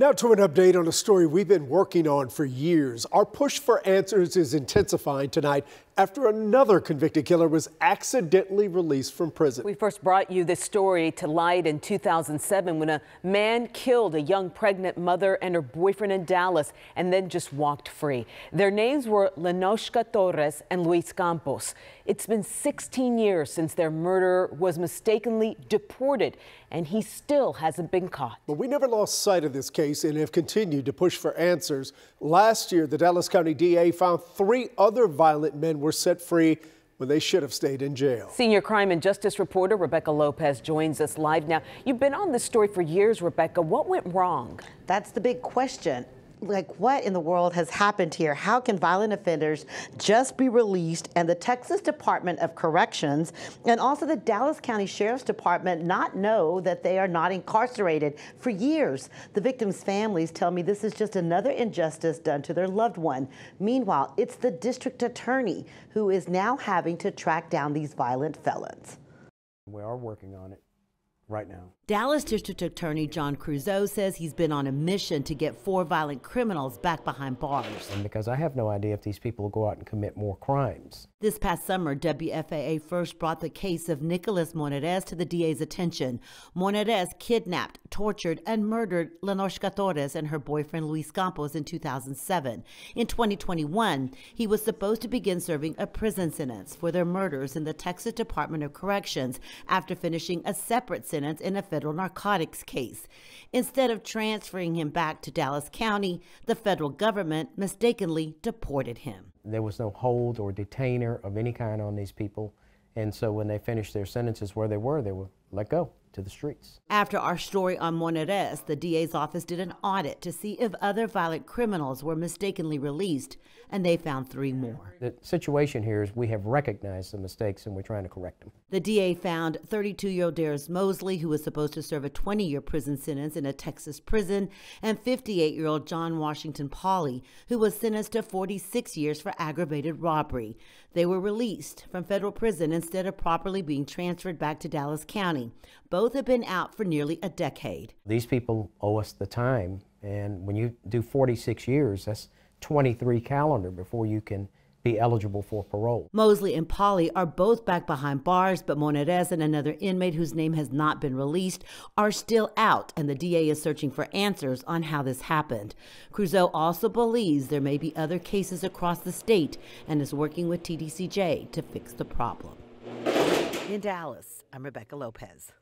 Now to an update on a story we've been working on for years. Our push for answers is intensifying tonight after another convicted killer was accidentally released from prison. We first brought you this story to light in 2007 when a man killed a young pregnant mother and her boyfriend in Dallas and then just walked free. Their names were Lenoshka Torres and Luis Campos. It's been 16 years since their murderer was mistakenly deported and he still hasn't been caught. But we never lost sight of this case and have continued to push for answers. Last year, the Dallas County DA found three other violent men were set free when they should have stayed in jail. Senior crime and justice reporter Rebecca Lopez joins us live now. You've been on this story for years, Rebecca. What went wrong? That's the big question like what in the world has happened here? How can violent offenders just be released and the Texas Department of Corrections and also the Dallas County Sheriff's Department not know that they are not incarcerated for years? The victims' families tell me this is just another injustice done to their loved one. Meanwhile, it's the district attorney who is now having to track down these violent felons. We are working on it right now. Dallas District Attorney John Creuzot says he's been on a mission to get four violent criminals back behind bars. And because I have no idea if these people will go out and commit more crimes. This past summer, WFAA first brought the case of Nicholas Monarez to the DA's attention. Monarez kidnapped, tortured, and murdered Lenoshka Torres and her boyfriend Luis Campos in 2007. In 2021, he was supposed to begin serving a prison sentence for their murders in the Texas Department of Corrections after finishing a separate sentence in a federal narcotics case. Instead of transferring him back to Dallas County, the federal government mistakenly deported him. There was no hold or detainer of any kind on these people. And so when they finished their sentences where they were, they were let go to the streets. After our story on Monarez, the DA's office did an audit to see if other violent criminals were mistakenly released, and they found three more. The situation here is we have recognized the mistakes and we're trying to correct them. The DA found 32 year old Darius Mosley, who was supposed to serve a 20 year prison sentence in a Texas prison, and 58 year old John Washington Pauley, who was sentenced to 46 years for aggravated robbery. They were released from federal prison instead of properly being transferred back to Dallas County. Both have been out for nearly a decade. These people owe us the time, and when you do 46 years, that's 23 calendar before you can be eligible for parole. Mosley and Pauley are both back behind bars, but Monarez and another inmate whose name has not been released are still out, and the DA is searching for answers on how this happened. Creuzot also believes there may be other cases across the state and is working with TDCJ to fix the problem. In Dallas, I'm Rebecca Lopez.